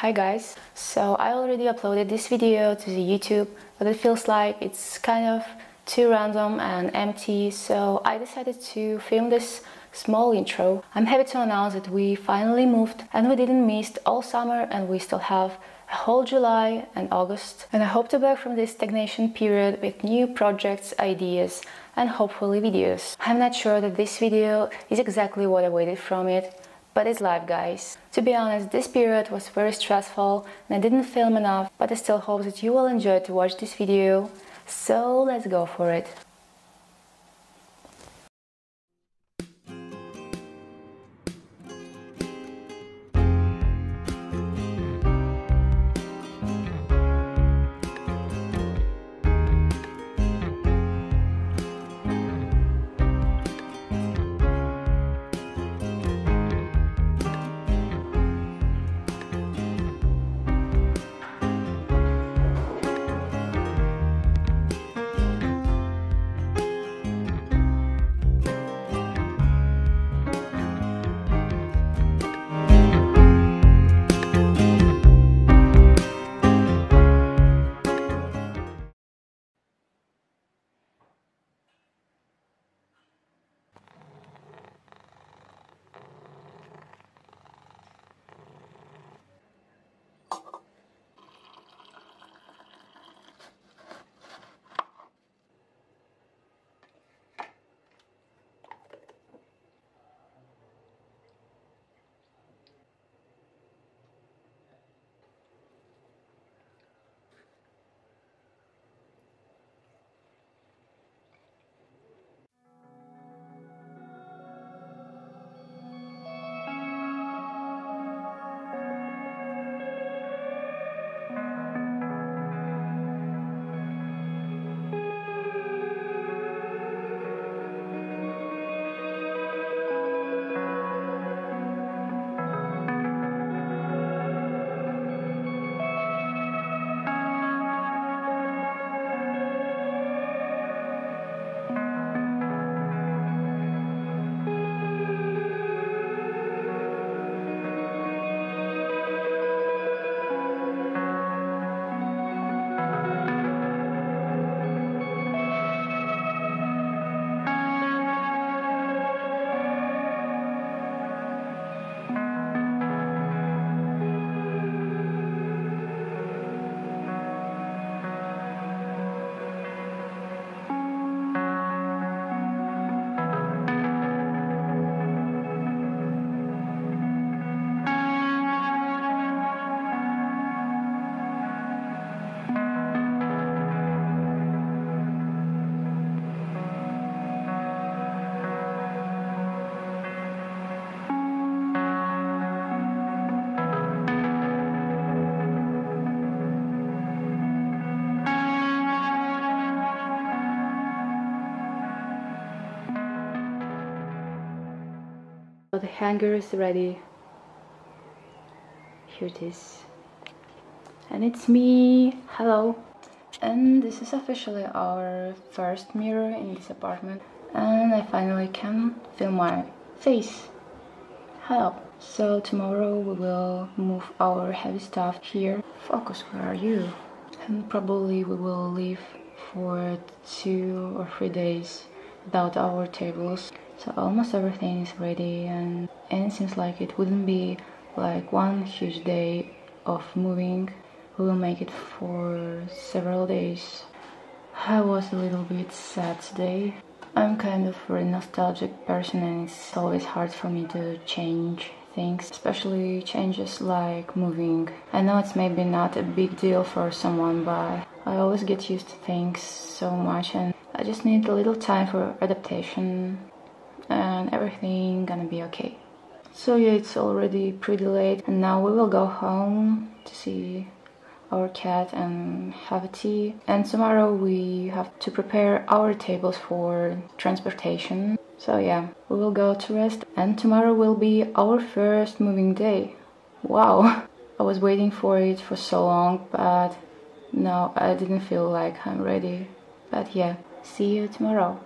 Hi guys, so I already uploaded this video to the YouTube, but it feels like it's kind of too random and empty, so I decided to film this small intro. I'm happy to announce that we finally moved and we didn't miss all summer and we still have a whole July and August. And I hope to back from this stagnation period with new projects, ideas and hopefully videos. I'm not sure that this video is exactly what I waited from it, but it's life guys. To be honest, this period was very stressful and I didn't film enough, but I still hope that you will enjoy to watch this video. So let's go for it. The hanger is ready. Here it is. And it's me. Hello. And this is officially our first mirror in this apartment. And I finally can film my face. Hello. So tomorrow we will move our heavy stuff here. Focus, where are you? And probably we will leave for two or three days without our tables so almost everything is ready and, and it seems like it wouldn't be like one huge day of moving. We will make it for several days. I was a little bit sad today. I'm kind of a nostalgic person and it's always hard for me to change things, especially changes like moving. I know it's maybe not a big deal for someone, but I always get used to things so much and I just need a little time for adaptation and everything gonna be okay. So yeah, it's already pretty late and now we will go home to see our cat and have a tea. And tomorrow we have to prepare our tables for transportation. So yeah, we will go to rest and tomorrow will be our first moving day. Wow, I was waiting for it for so long, but no, I didn't feel like I'm ready. But yeah, see you tomorrow.